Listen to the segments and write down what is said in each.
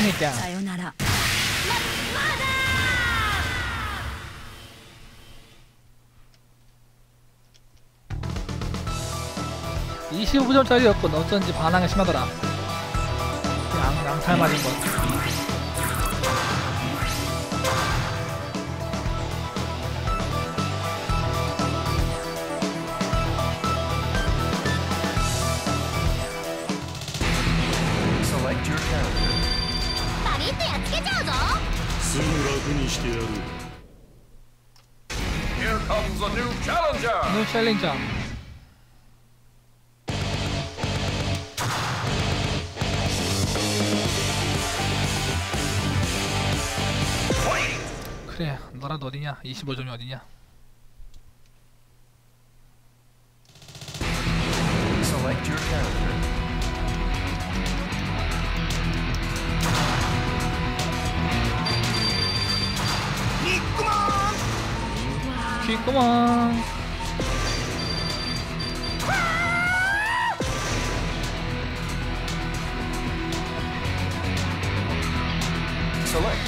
뭐야 진짜 이십오 점짜리였고 어쩐지 반항이 심하더라. 양, 양탈 맞은 것 してやる Here comes a new challenger. 뉴 챌린저 Fight! 그래 너라도 어디냐 25점이 어디냐 Select your character. 퀴구멍 Select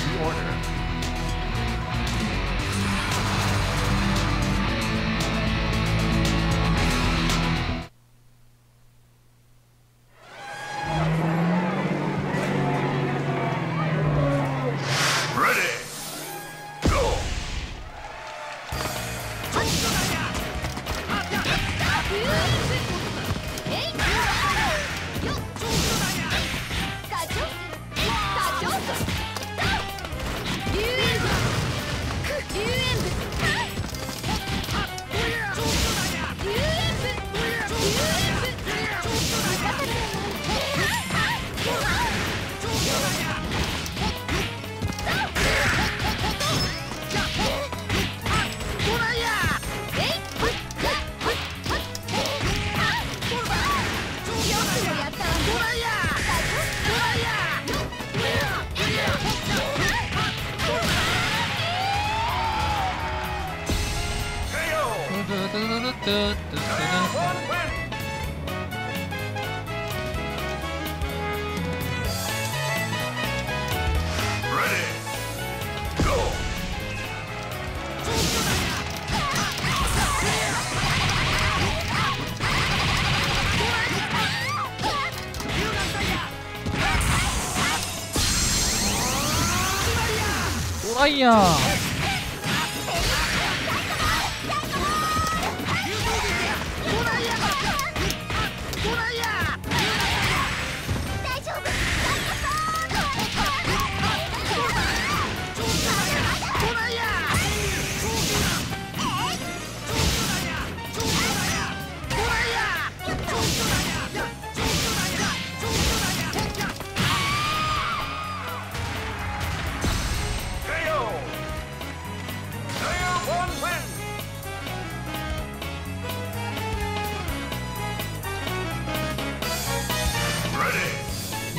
呀.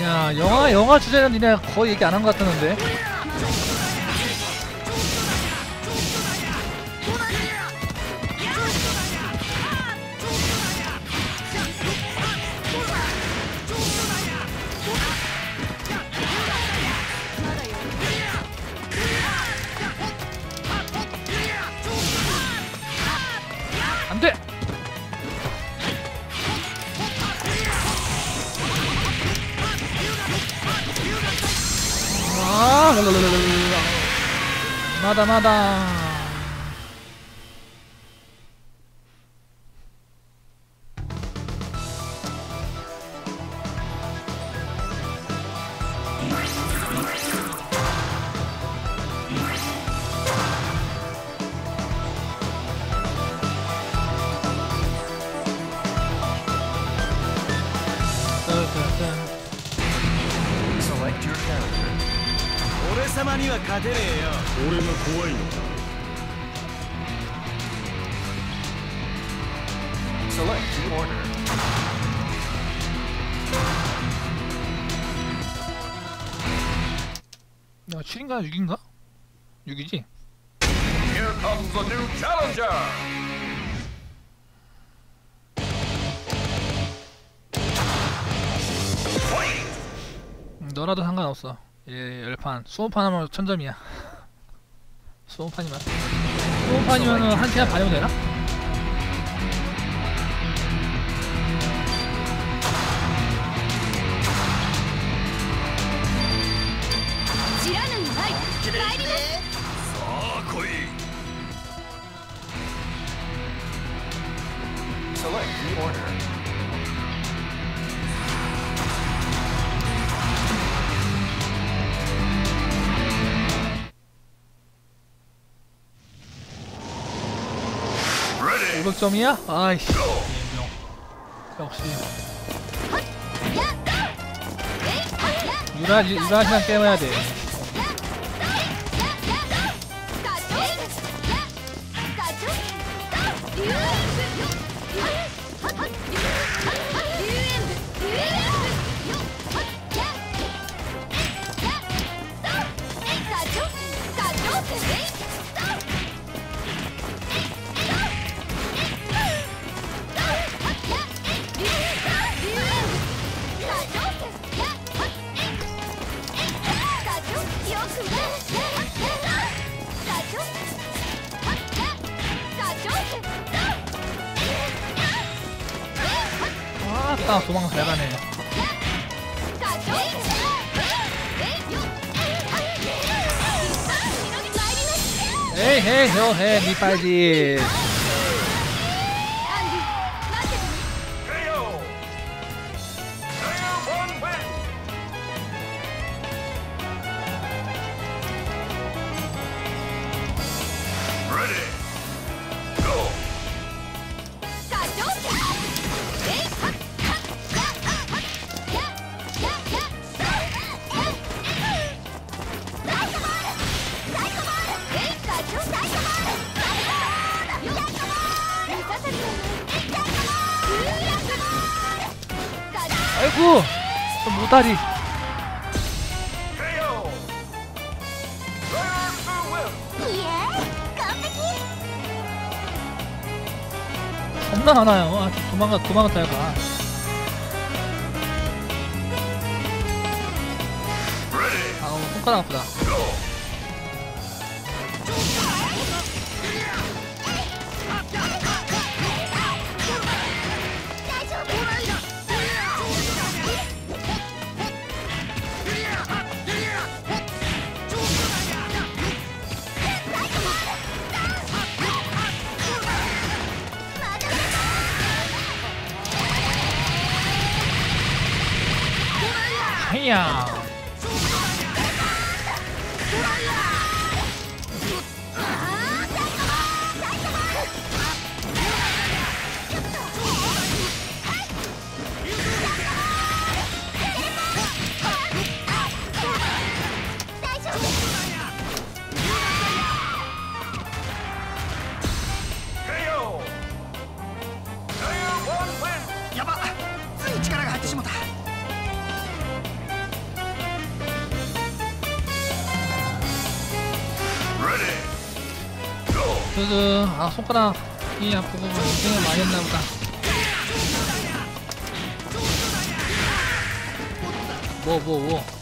야 영화 영화 주제는 니네 거의 얘기 안 한 것 같았는데 마다 마 예, 열판. 20판 하면 천점이야. 20판이면. 20판이면은 한 시간 반이면 되나? 500점이야? 아이씨. 인정. 역시. 유라, 유라 시간 깨워야 돼. 会计 다리. Win! 겁나 많아요. 아, 도망가, 도망갔다, 가. Ready 아우, 손가락 아프다. 고생을 많이 했나 보다. 뭐, 뭐, 뭐.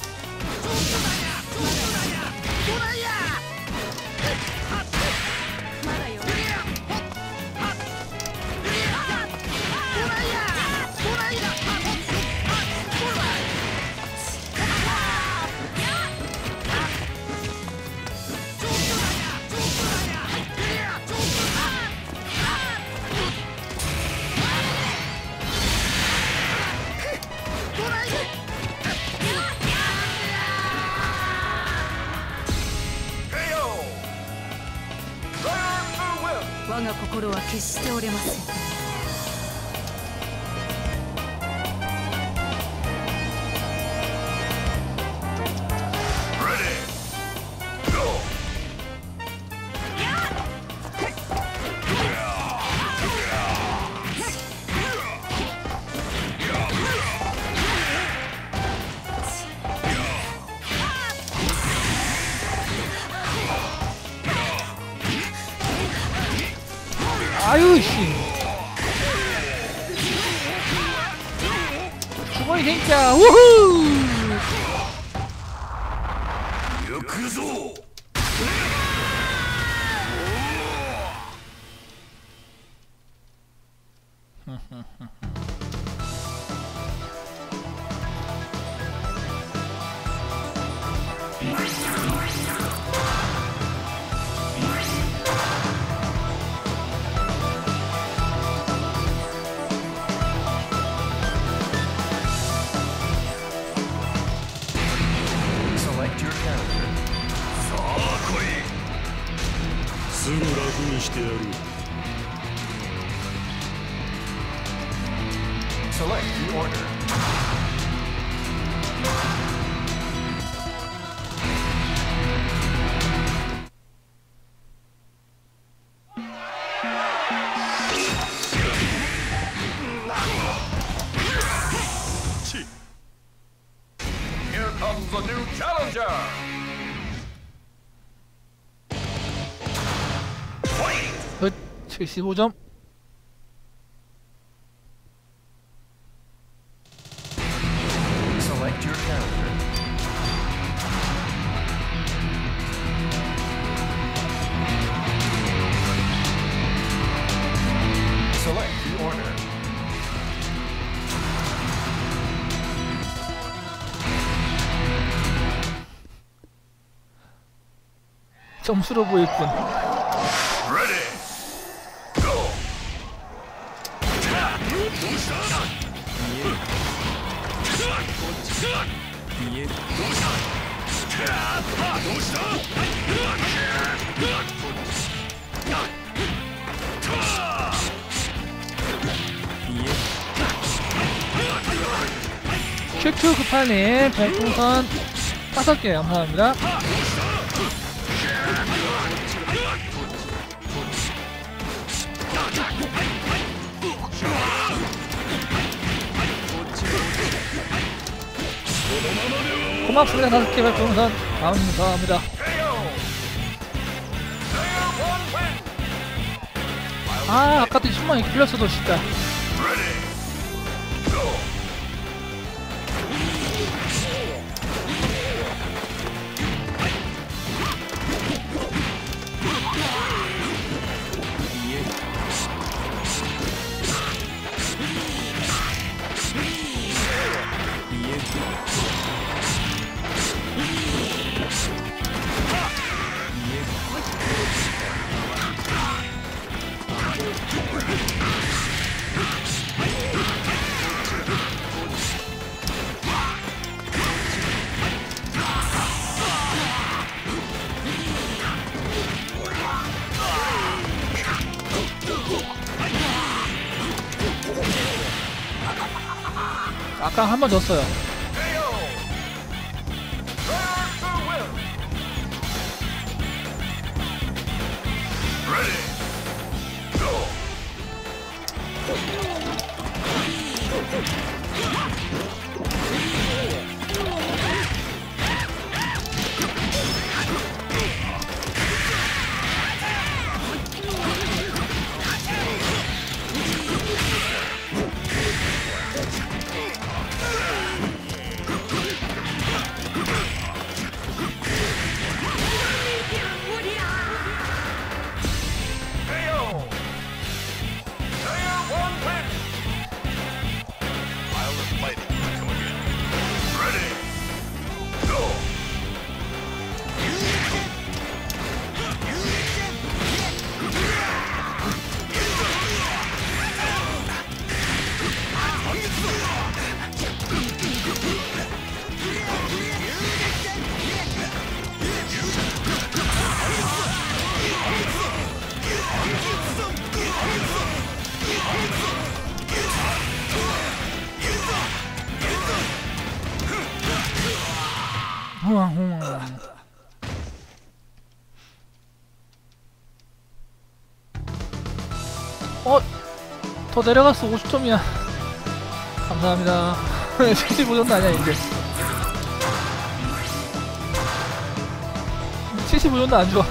決して折れません してやる Select the order. 75점 Select your character. Select the order. 점수로 보일 뿐 큐큐 급하님 별풍선 5개 감사합니다. 고맙습니다. 5개 별풍선 감사합니다. 아 아까도 10만이 풀렸어도 진짜 한번 졌어요 더 내려갔어. 50점이야. 감사합니다. 75점도 아니야 이제 75점도 안 좋아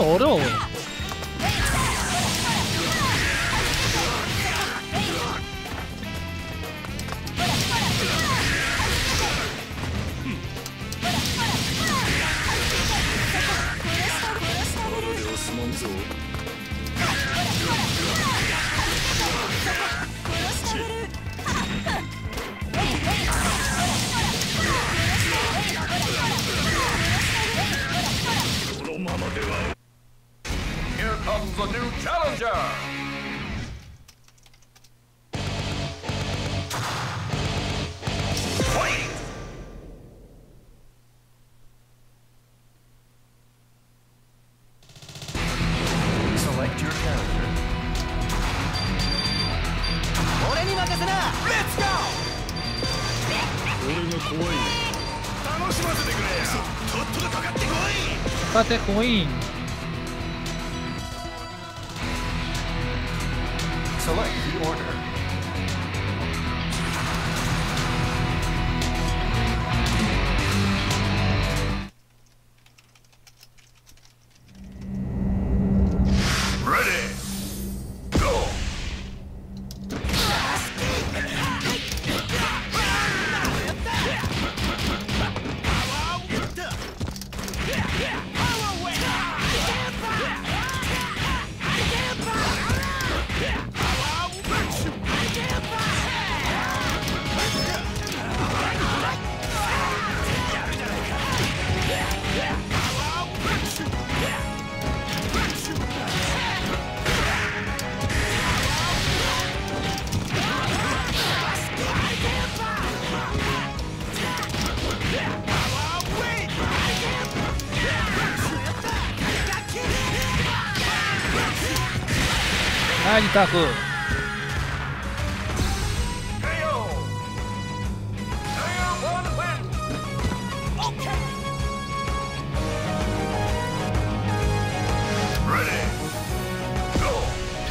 예 Até ruim. Select the order. 아, 있다, 그.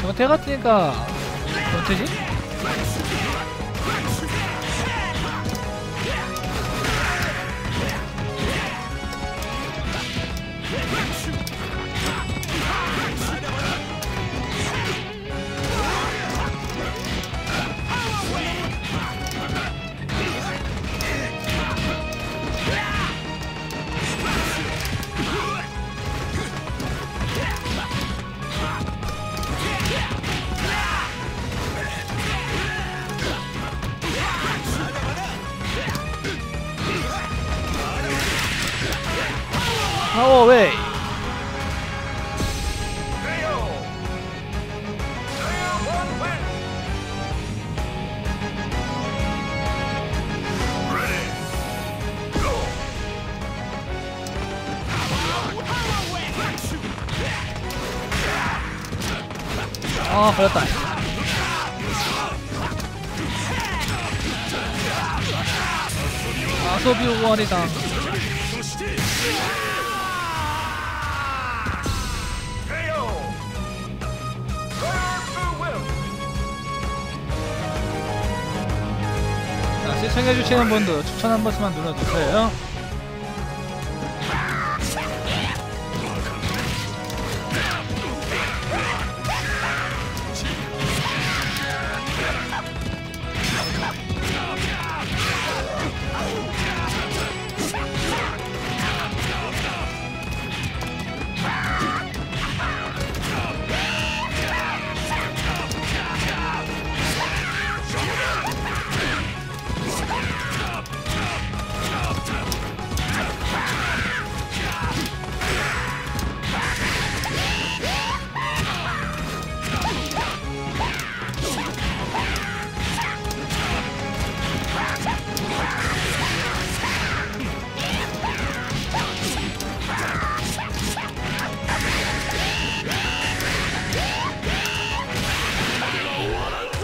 변태 같으니까. 아, 걸렸다. 아소비! 자, 시청해주시는 분들 추천 한 번씩만 눌러주세요.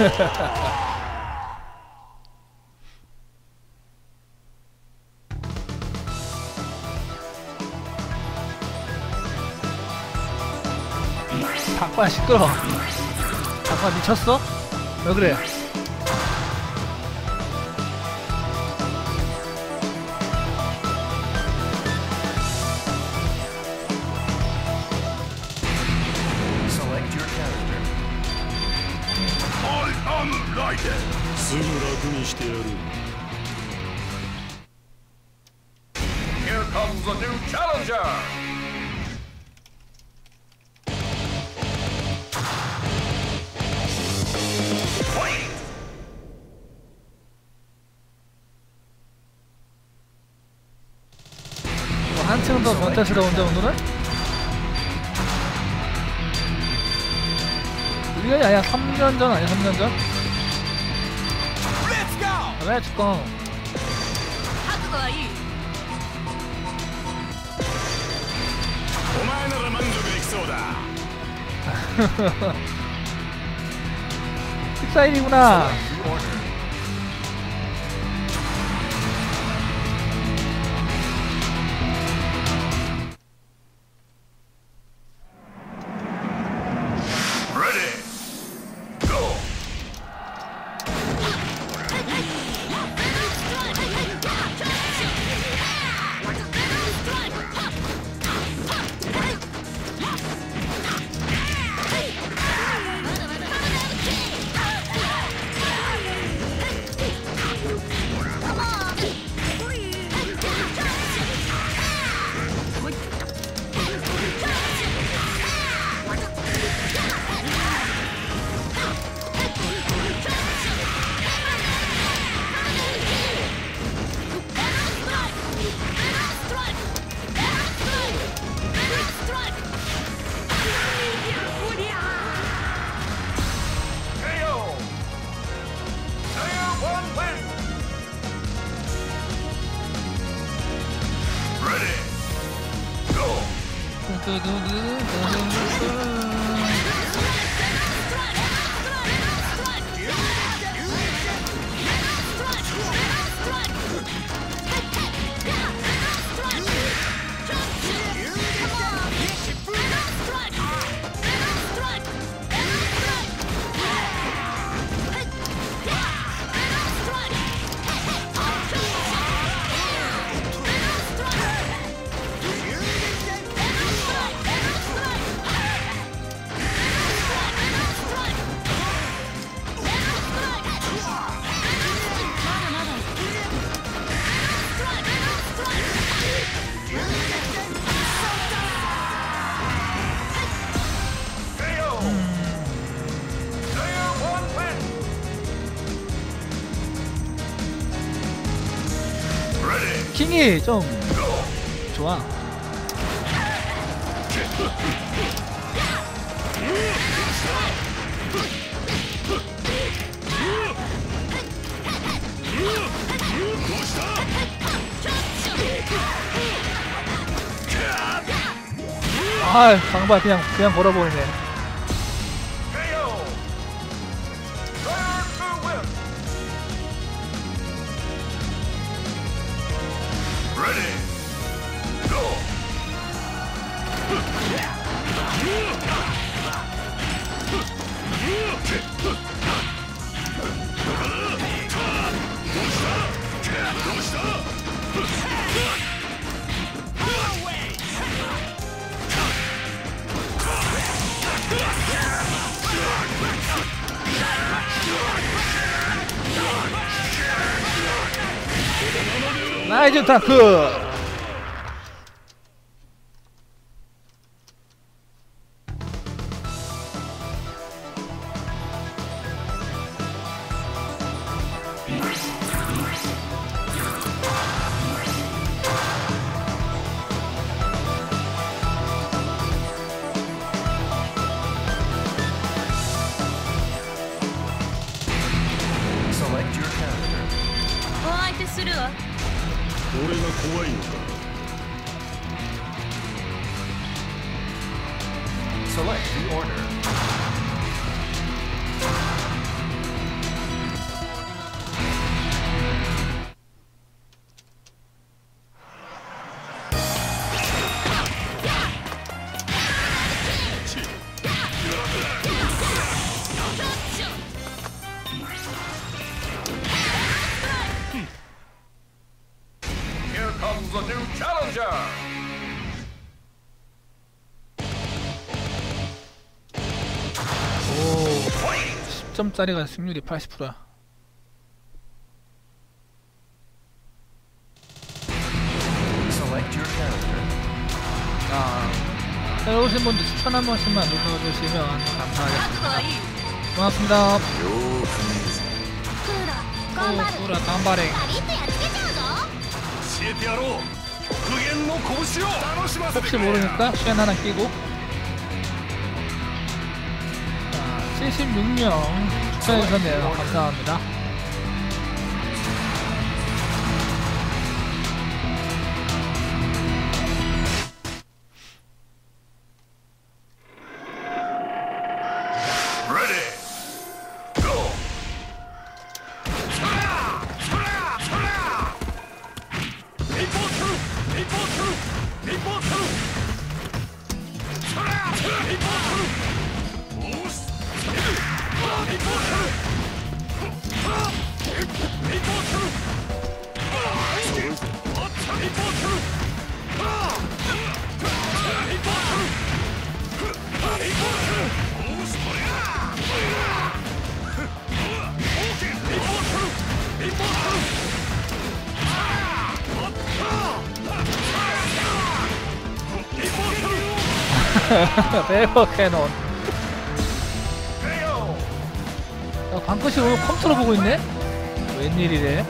닭발 시끄러. 닭발 미쳤어? 왜 그래? 그러니까. 픽사일이구나. 킹이 좀 좋아. 아 방발 그냥 그냥 걸어버리네. 赞贺 10점짜리가 승률이 80%야. 아, 새로 오신 분들 추천 한 번씩만 눌러주시면 감사하겠습니다. 고맙습니다. 오, 꾸라 깜바랭 혹시 모르니까 시간 하나 끼고. 76명 추천해주셨네요. 감사합니다. 레버 캐논. 야, 방긋이 오늘 컴퓨터로 보고 있네? 웬일이래?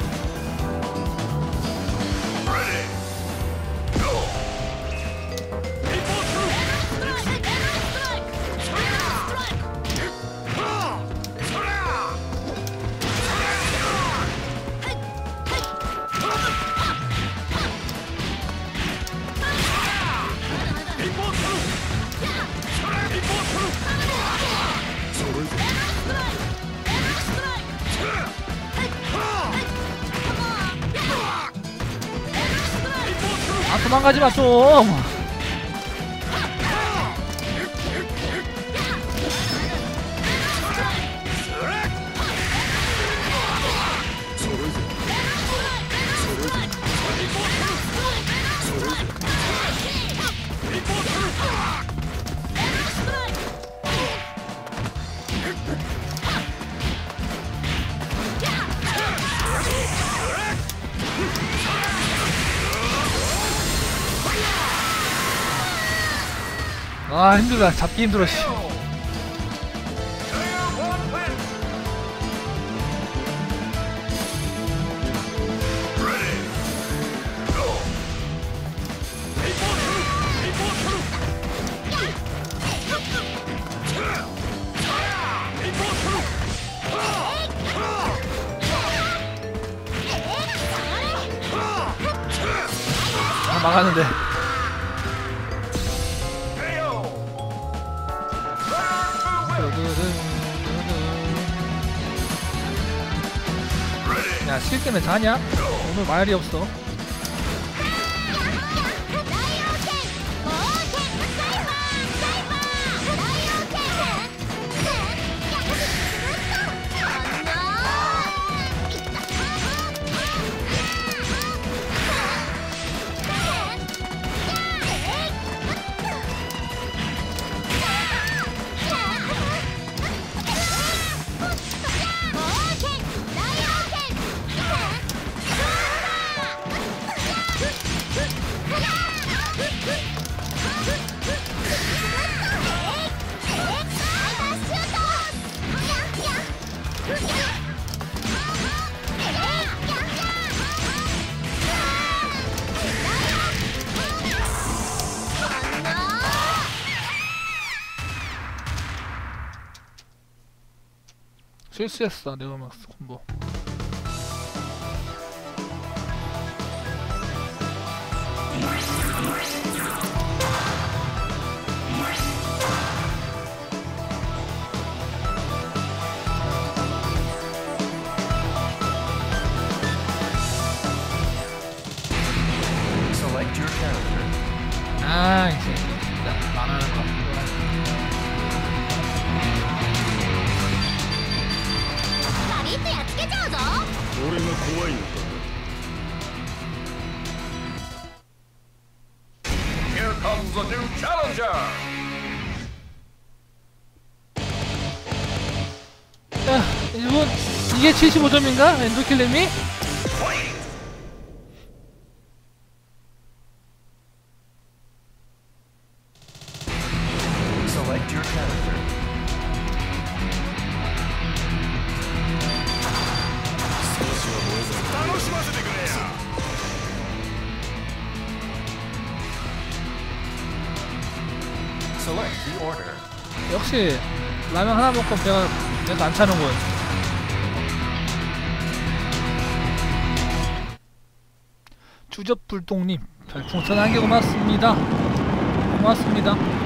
あ、 도망 힘들다. 잡기 힘들어, 씨. 아, 막았는데. 쉴 때면 자냐? 오늘 말이 없어. ' 실수했어 怖いのか Here comes a new challenger. 야, 이분 이게 75점인가? 엔도킬님이? 먹고 배가 배가 안 차는군. 주접불똥님 별풍선 한개 고맙습니다. 고맙습니다.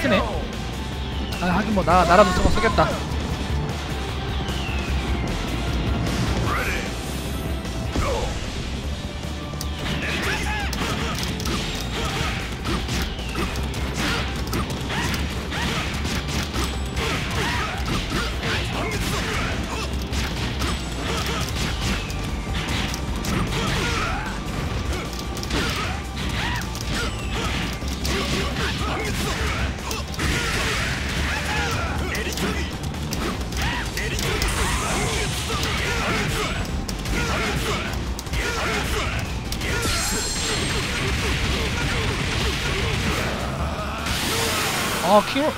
쓰네. 아 하긴 뭐 나 나라도 저거 쓰겠다.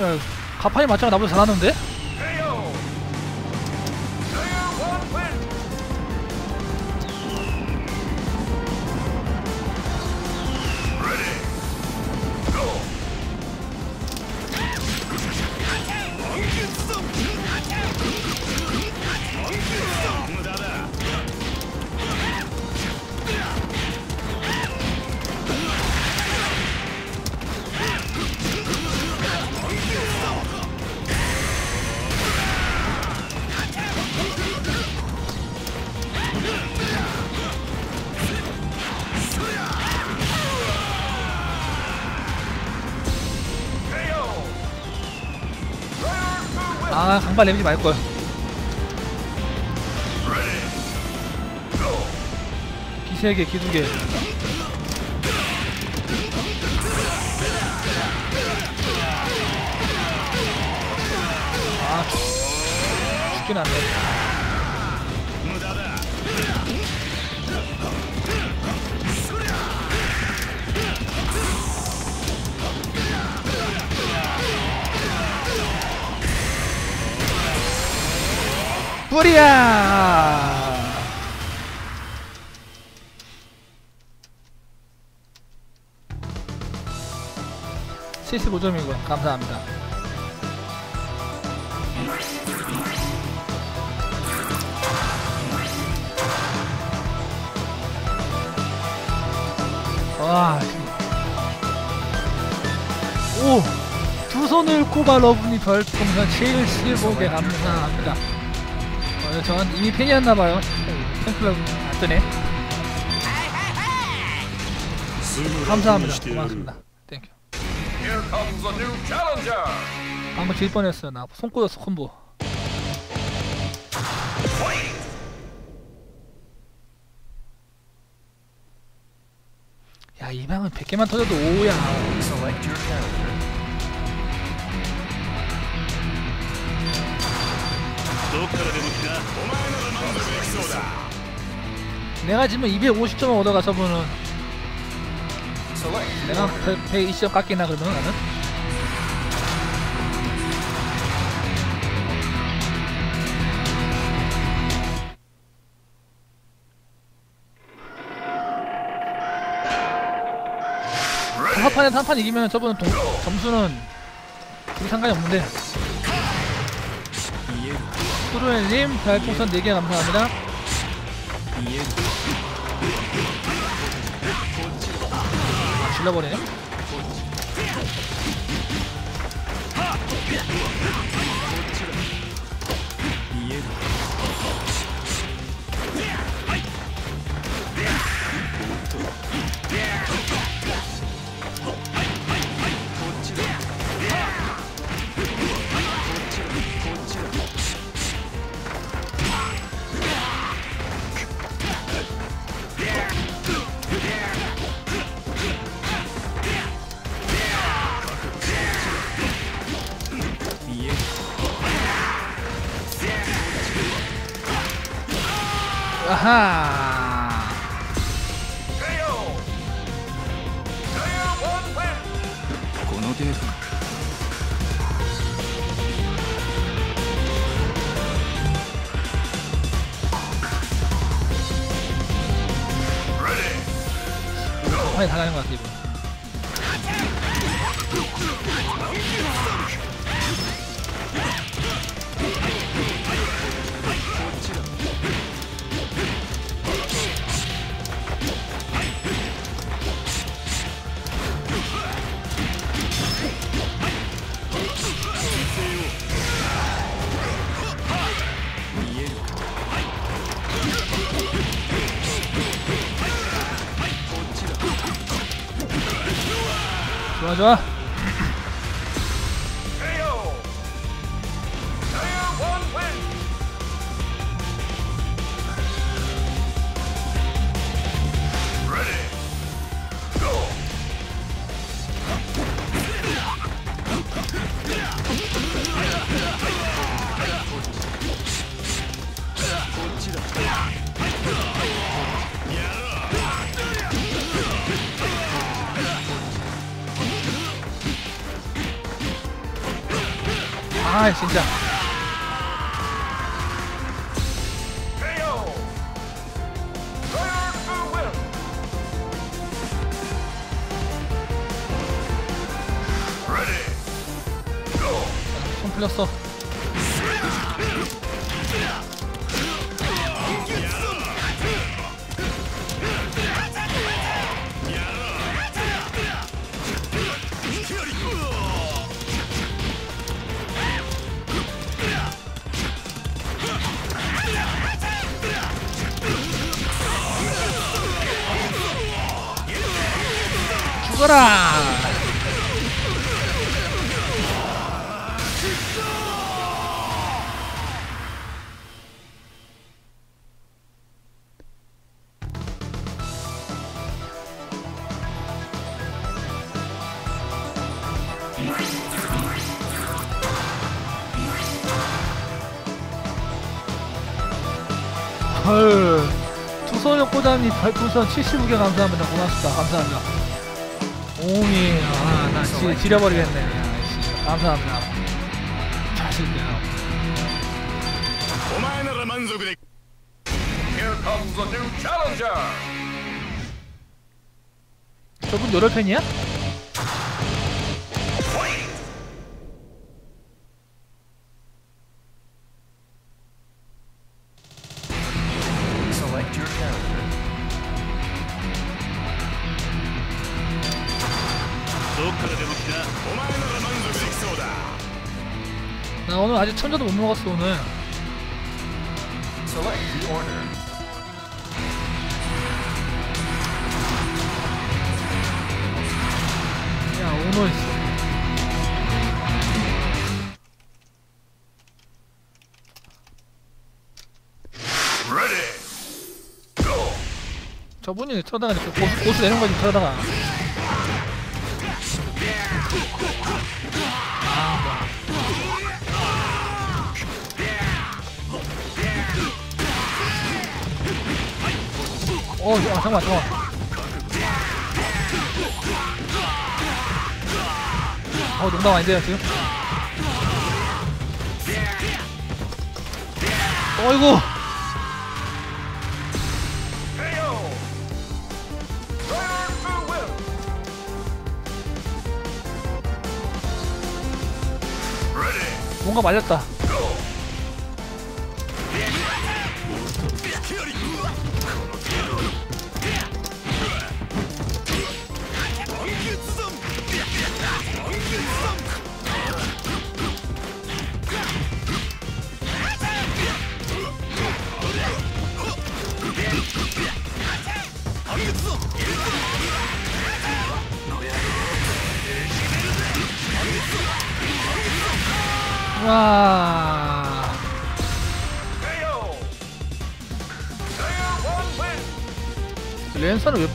에, 가판이 맞짱 나보다 잘하는데? 강발 내밀지 말걸 기세개 기두개. 아 죽- 죽긴 안돼 뿌리야 칠십오 점이고 감사합니다 와, 오, 두 손을 꼽아 러브니 별풍선 75개 감사합니다. 어, 저는 이미 팬이었나봐요. 팬클럽 뜨네 감사합니다. 고맙습니다. Thank you 방금 질 뻔했어 나 손꼽았어 콤보. 야이 방은 100개만 터져도 5야. どっからでも来なお前なら満足できそうだ 내가 지금 250점을 얻어가 저분은 Select 내가 120점 깎이나 그러면 나는? 다섯 판에서 한 판 이기면 저분은 동, 점수는 우리 상관이 없는데 푸르엘님 별풍선 4개 감사합니다. 아 질러버리네 はいの程度はい、離ま、 죽어라! 헐. 투소역 꼬담이 별풍선 75개 감사합니다. 고맙습니다. 감사합니다 오미 아나 지려버리겠네 아, 감사합니다. 자신이야 저분 노래 팬이야? 먹었어 오늘. 야 오늘. 저분이 쳐다가 이렇게 고수, 고수 내는 거지 쳐다가 뭐. 어, 아, 잠깐만, 잠깐만. 어, 농담 아닌데요, 지금? 어이구! 뭔가 말렸다. Win. 랜선을 왜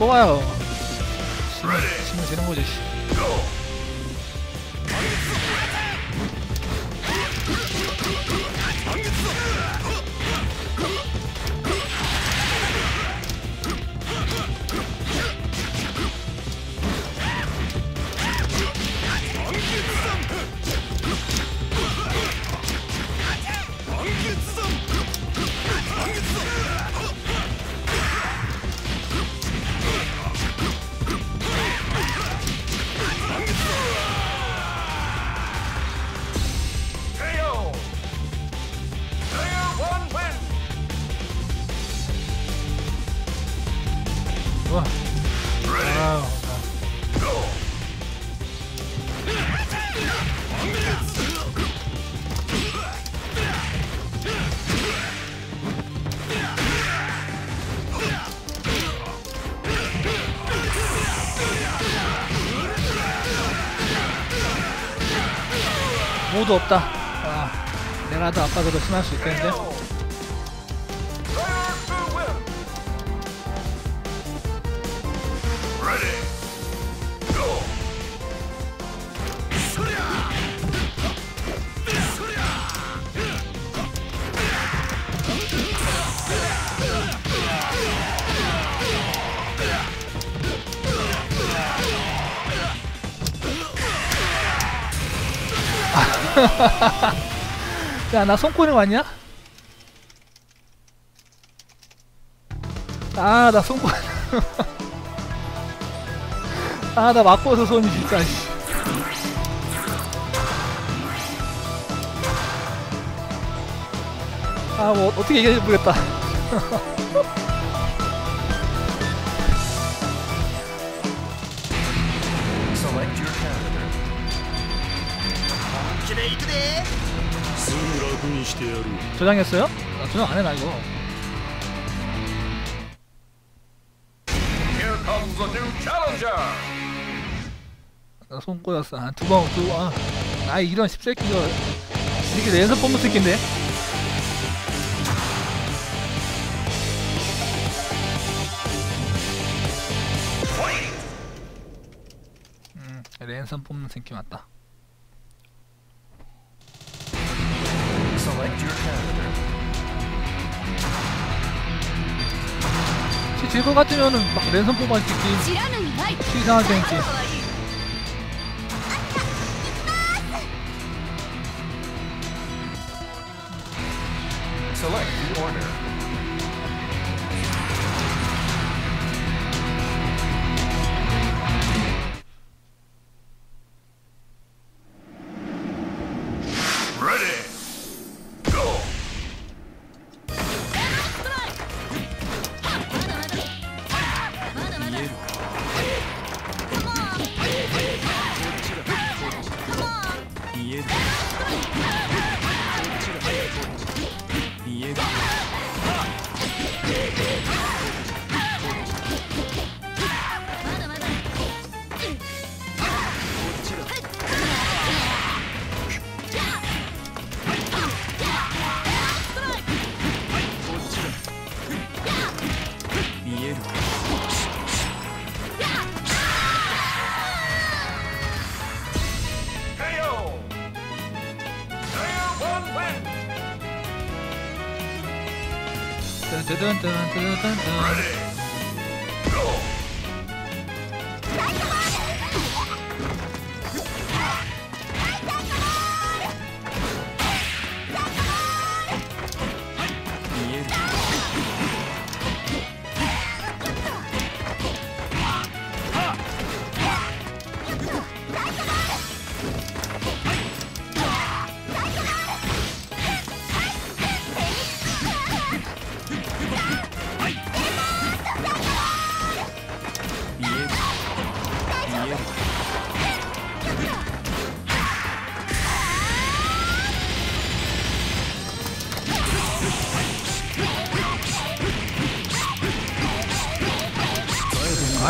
모두 없다. 아, 내가 더 아빠가 더 심할 수 있겠는데? 야, 나 손꼬리 왔냐? 아, 나 손꼬리. 아, 나 맞고서 손이 진짜. 씨. 아, 뭐, 어떻게 얘기할지 모르겠다. 저장했어요? 나 저장 안 해, 나 이거. Here comes a new challenger. 나 손 꼬였어. 한두 번, 두 번. 아, 이런. 이렇게 내 연습 뽑는 새끼인데? 음, 랜선 뽑는 새끼 맞다. 질것 같으면은 막 랜선 뽑아있겠지. 치사한 땡기. 뚜둔뚜둔뚜둔뚜둔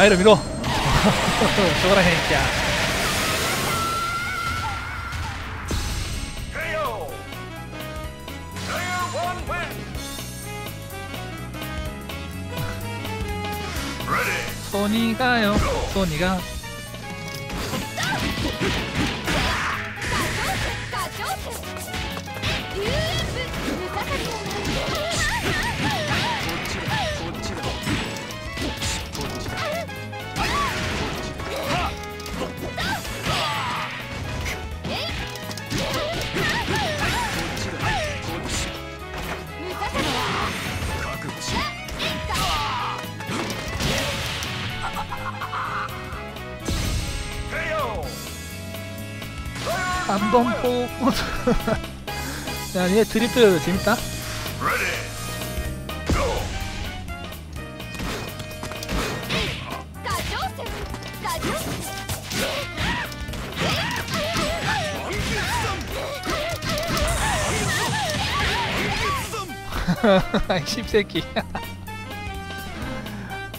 아이를 밀어 저거라 해니까 KO. Player one win. Ready. 소니가요 소니 야, 얘 드리프트 재밌다. 씹새끼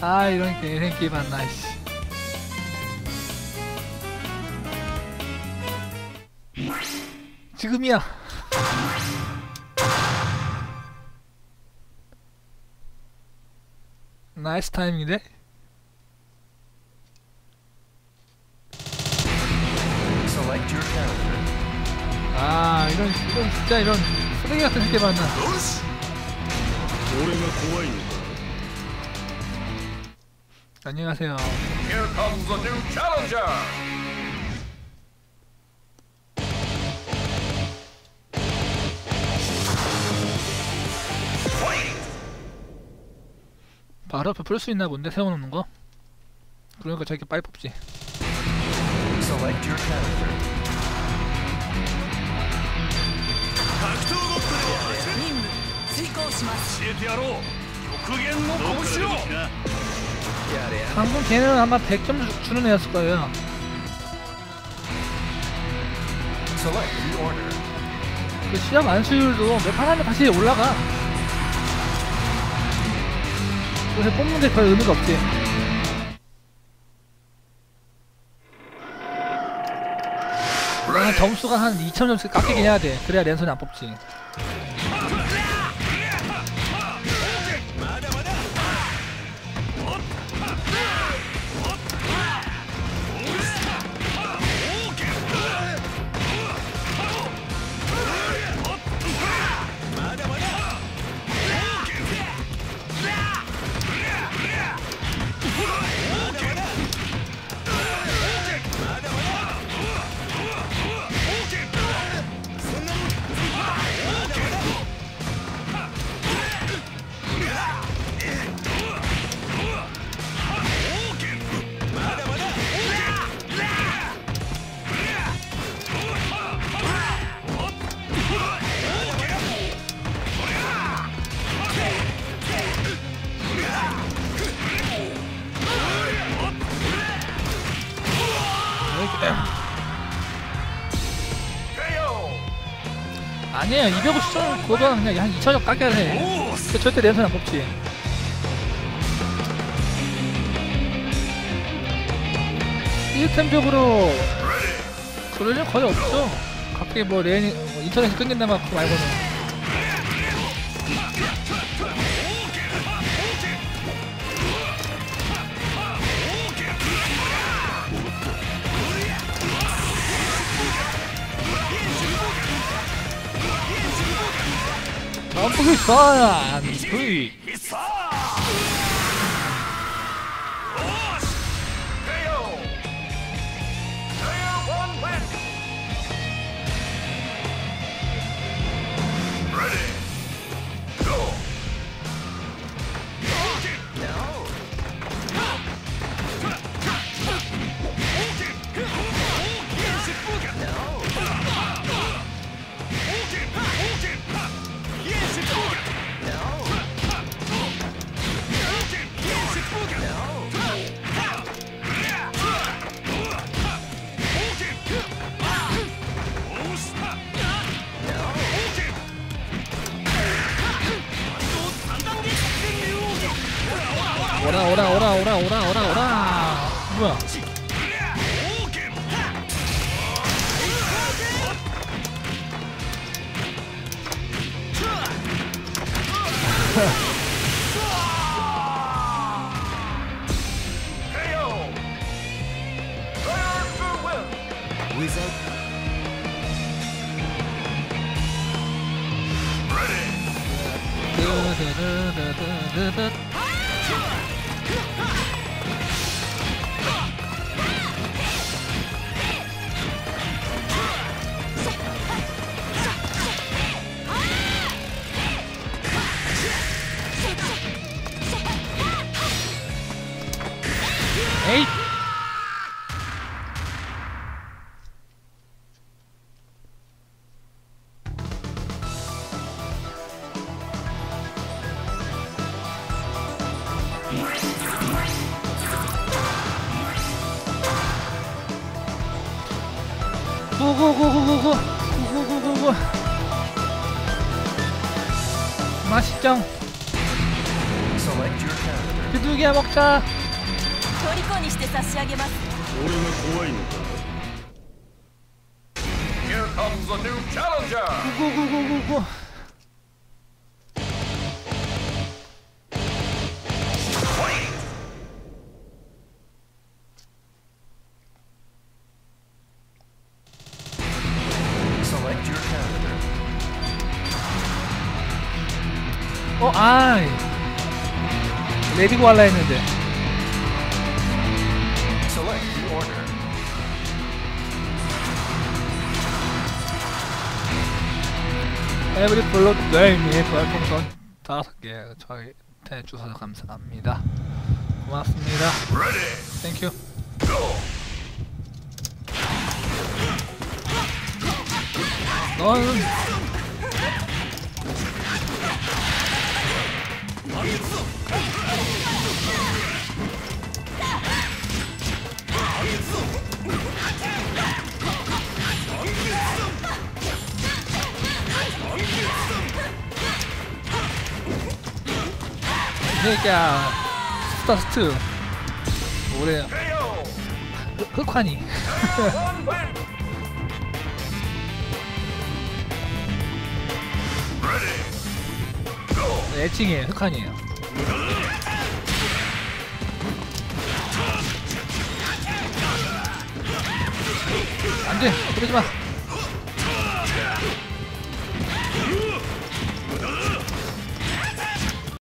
아 이런 개새끼 만나 씨 지금이야. 나이스 타이밍인데? 아 이런 이런 진짜 이런 쓰레기 같은 새끼 만나. 안녕하세요. 바로 앞에 풀 수 있나 본데 세워놓는 거? 그러니까 자기 빨리 뽑지. 방금 걔는 아마 100점 주는 애였을 거예요. 그 시합 안수율도 몇판 안에 다시 올라가. 그래서 뽑는 게 별 의미가 없지. 한 점수가 한 2000점씩 깎이긴 해야 돼. 그래야 랜선이 안 뽑지 아니에요. 250점 그거보다 그냥 한 2000점 깎여야 해 근데 절대 랜선 안 뽑지. 시스템적으로 그럴 일 거의 없어 갑자기 뭐 랜이 뭐 인터넷이 끊긴다 막 말고는 점 クドゥギャ僕か虜にして差し上げます俺が怖いのか Here comes a new challenger! Go, go, go, go, go, go! Oh, I! 레디고 할라 했는데 Select the order. 에브리 블루 네임의 별풍선 다섯 개 저희한테 주셔서 감사합니다 고맙습니다. 땡큐 Go. 너는 그러니까 스타스트 뭐래요 KO. 흑- 흑환이 One win. Ready. Go. 애칭이에요 흑환이에요. 안 돼. 그러지 마